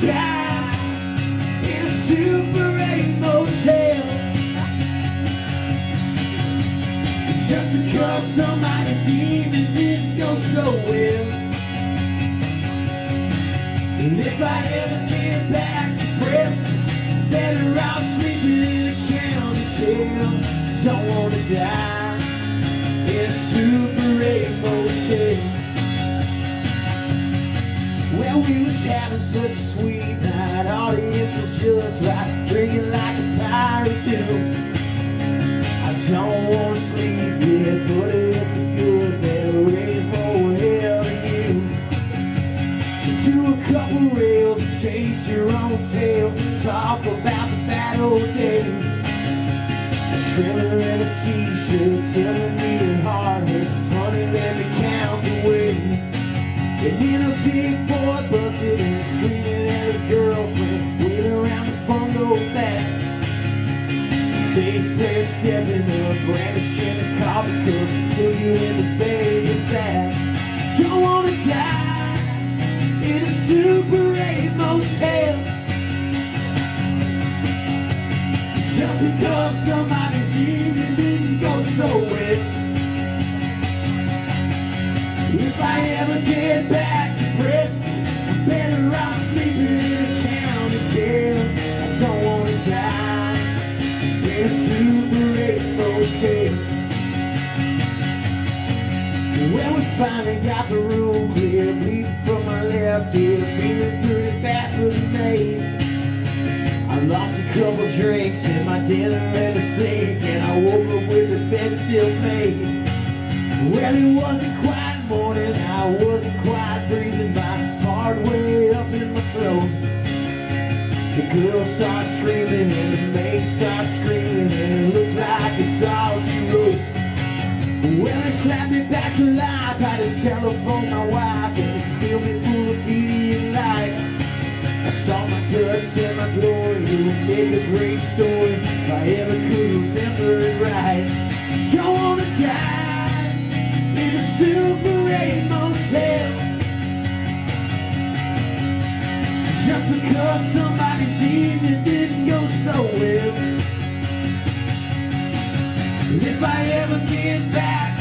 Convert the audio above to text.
time in a Super 8 motel. Just because somebody's evening didn't go so well. And if I ever get back to Preston, better off sleeping in a county jail. Don't wanna die in a Super 8 motel. Well, we was having such a sweet night. Audience was just right, drinking like a pirate do. I don't wanna sleep yet, but it's a good that raise more hell than you. To a couple rails, chase your own tail, talk about the bad old days. A trimmer and a t-shirt telling me your heart hurt, honey, let me count. And then a big boy busted and screaming at his girlfriend, around the door back. Stepping up, brandishing a coffee cup, till you in the and back. Don't wanna die If I ever get back to Preston, I'm better off sleeping in a county jail. I don't wanna die in a Super 8 motel. Well, we finally got the room clear, bleeding from my left ear, feeling pretty bad for the night. I lost a couple drinks and my dinner in the sink, and I woke up with the bed still made. Well, it wasn't The girl starts screaming and the maid starts screaming, and it looks like it's all she wrote. Well, it slapped me back to life, had to telephone my wife, and filled me full of beauty and light. I saw my guts and my glory, it would make a great story if I ever could remember it right. Don't wanna die in a Super 8 Because somebody's evening didn't go so well. If I ever get back